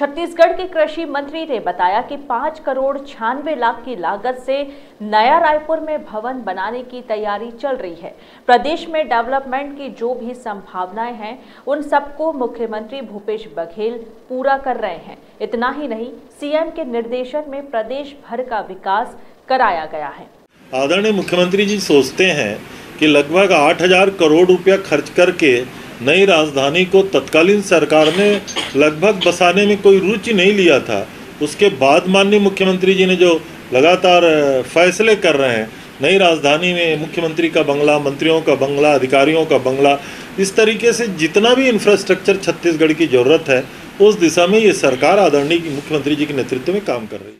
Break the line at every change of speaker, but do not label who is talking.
छत्तीसगढ़ के कृषि मंत्री ने बताया कि पाँच करोड़ छियानवे लाख की लागत से नया रायपुर में भवन बनाने की तैयारी चल रही है। प्रदेश में डेवलपमेंट की जो भी संभावनाएँ हैं, उन सबको मुख्यमंत्री भूपेश बघेल पूरा कर रहे हैं। इतना ही नहीं, सीएम के निर्देशन में प्रदेश भर का विकास कराया गया है।
आदरणीय मुख्यमंत्री जी सोचते हैं कि लगभग 8000 करोड़ रुपया खर्च करके नई राजधानी को तत्कालीन सरकार ने लगभग बसाने में कोई रुचि नहीं लिया था। उसके बाद माननीय मुख्यमंत्री जी ने जो लगातार फैसले कर रहे हैं, नई राजधानी में मुख्यमंत्री का बंगला, मंत्रियों का बंगला, अधिकारियों का बंगला, इस तरीके से जितना भी इंफ्रास्ट्रक्चर छत्तीसगढ़ की ज़रूरत है, उस दिशा में ये सरकार आदरणीय मुख्यमंत्री जी के नेतृत्व में काम कर रही है।